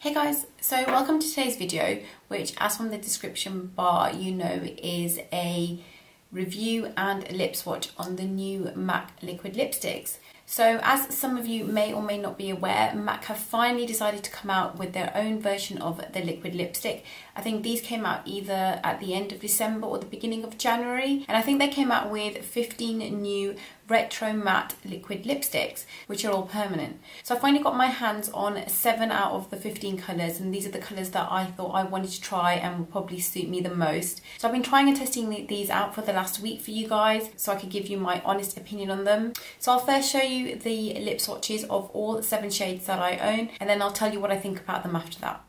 Hey guys, so welcome to today's video, which as from the description bar you know is a review and a lip swatch on the new MAC liquid lipsticks. So as some of you may or may not be aware, MAC have finally decided to come out with their own version of the liquid lipstick. I think these came out either at the end of December or the beginning of January. And I think they came out with 15 new retro matte liquid lipsticks, which are all permanent. So I finally got my hands on seven out of the 15 colours and these are the colours that I thought I wanted to try and would probably suit me the most. So I've been trying and testing these out for the last week for you guys so I could give you my honest opinion on them. So I'll first show you the lip swatches of all seven shades that I own and then I'll tell you what I think about them after that.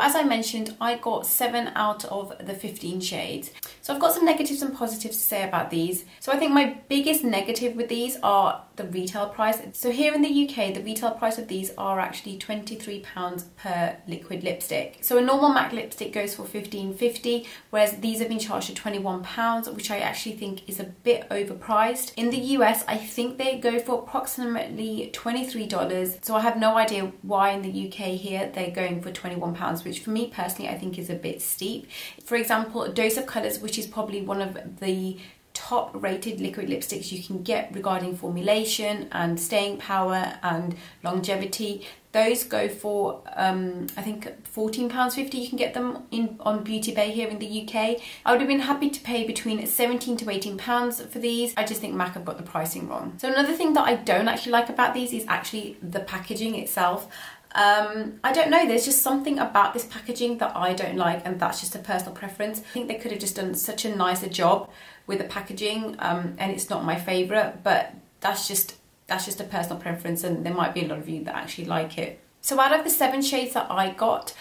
As I mentioned, I got 7 out of the 15 shades. So I've got some negatives and positives to say about these. So I think my biggest negative with these are the retail price. So here in the UK, the retail price of these are actually £23 per liquid lipstick. So a normal MAC lipstick goes for $15.50, whereas these have been charged at £21, which I actually think is a bit overpriced. In the US, I think they go for approximately $23. So I have no idea why in the UK here they're going for £21, which for me personally, I think is a bit steep. For example, Dose of Colours, which is probably one of the top rated liquid lipsticks you can get regarding formulation and staying power and longevity those go for um, I think £14.50 you can get them in on Beauty Bay here in the UK. I would have been happy to pay between 17 to 18 pounds for these. I just think MAC have got the pricing wrong. So another thing that I don't actually like about these is actually the packaging itself. Um, I don't know, there's just something about this packaging that I don't like and that's just a personal preference. I think they could have just done such a nicer job with the packaging um, and it's not my favourite but that's just that's just a personal preference and there might be a lot of you that actually like it. So out of the seven shades that I got,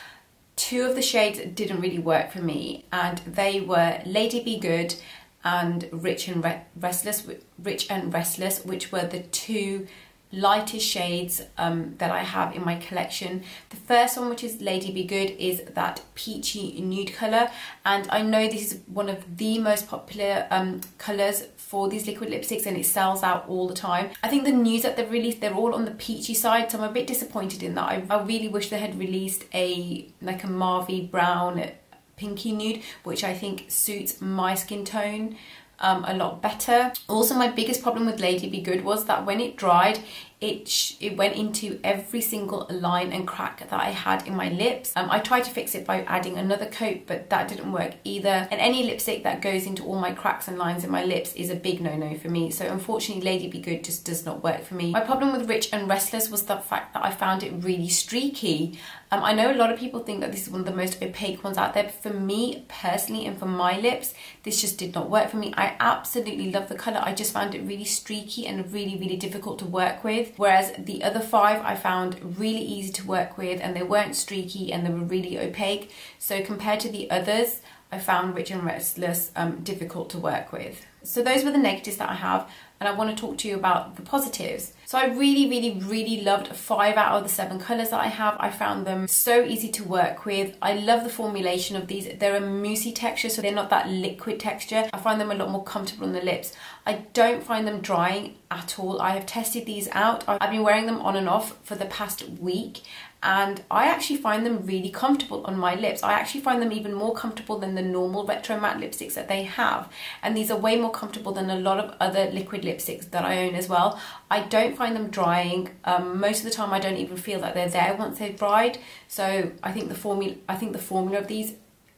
two of the shades didn't really work for me and they were Lady Be Good and Rich and Re Restless, Rich and Restless, which were the two lightest shades um, that I have in my collection. The first one, which is Lady Be Good, is that peachy nude colour. And I know this is one of the most popular um, colours for these liquid lipsticks and it sells out all the time. I think the news that they've released, they're all on the peachy side. So I'm a bit disappointed in that. I, I really wish they had released a like a Mauve brown pinky nude, which I think suits my skin tone um, a lot better. Also, my biggest problem with Lady Be Good was that when it dried, it, it went into every single line and crack that I had in my lips. Um, I tried to fix it by adding another coat, but that didn't work either. And any lipstick that goes into all my cracks and lines in my lips is a big no-no for me. So unfortunately, Lady Be Good just does not work for me. My problem with Rich and Restless was the fact that I found it really streaky. Um, I know a lot of people think that this is one of the most opaque ones out there, but for me personally and for my lips, this just did not work for me. I absolutely love the colour. I just found it really streaky and really, really difficult to work with whereas the other five I found really easy to work with and they weren't streaky and they were really opaque. So compared to the others, I found Rich and Restless um, difficult to work with. So those were the negatives that I have and I want to talk to you about the positives. So I really, really, really loved five out of the seven colours that I have. I found them so easy to work with. I love the formulation of these. They're a moussey texture, so they're not that liquid texture. I find them a lot more comfortable on the lips. I don't find them drying at all. I have tested these out. I've been wearing them on and off for the past week and I actually find them really comfortable on my lips. I actually find them even more comfortable than the normal retro matte lipsticks that they have and these are way more comfortable than a lot of other liquid lipsticks that I own as well. I don't find them drying. Um, most of the time I don't even feel that they're there once they've dried so I think the formula I think the formula of these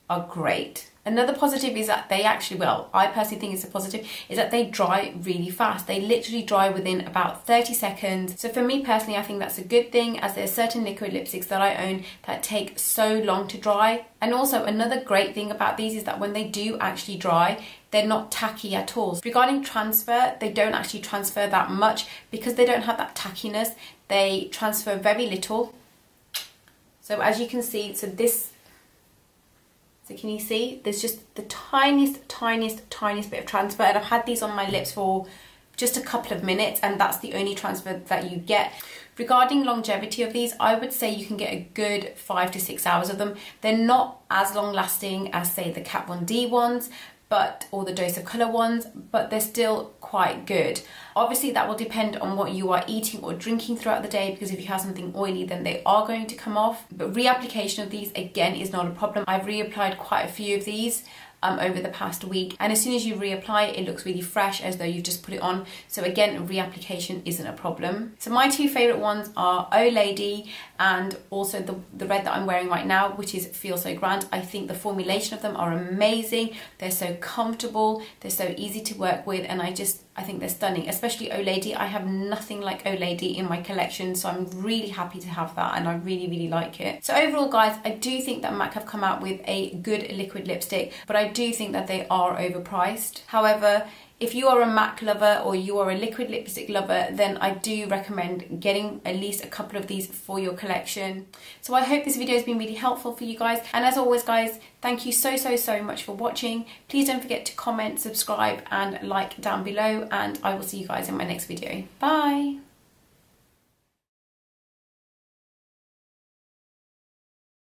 are great. Another positive is that they actually, well, I personally think it's a positive, is that they dry really fast. They literally dry within about 30 seconds. So for me personally, I think that's a good thing as there's certain liquid lipsticks that I own that take so long to dry. And also another great thing about these is that when they do actually dry, they're not tacky at all. Regarding transfer, they don't actually transfer that much because they don't have that tackiness. They transfer very little. So as you can see, so this so can you see? There's just the tiniest, tiniest, tiniest bit of transfer. And I've had these on my lips for just a couple of minutes and that's the only transfer that you get. Regarding longevity of these, I would say you can get a good five to six hours of them. They're not as long lasting as say the Kat Von D ones, but or the dose of colour ones, but they're still quite good. Obviously that will depend on what you are eating or drinking throughout the day because if you have something oily then they are going to come off. But reapplication of these again is not a problem. I've reapplied quite a few of these um, over the past week and as soon as you reapply it, looks really fresh as though you've just put it on. So again reapplication isn't a problem. So my two favorite ones are Oh Lady and also the, the red that I'm wearing right now which is Feel So Grand. I think the formulation of them are amazing. They're so comfortable. They're so easy to work with and I just I think they're stunning, especially O Lady. I have nothing like O Lady in my collection, so I'm really happy to have that and I really, really like it. So overall, guys, I do think that MAC have come out with a good liquid lipstick, but I do think that they are overpriced. However, if you are a MAC lover or you are a liquid lipstick lover, then I do recommend getting at least a couple of these for your collection. So I hope this video has been really helpful for you guys. And as always, guys, thank you so, so, so much for watching. Please don't forget to comment, subscribe, and like down below. And I will see you guys in my next video. Bye.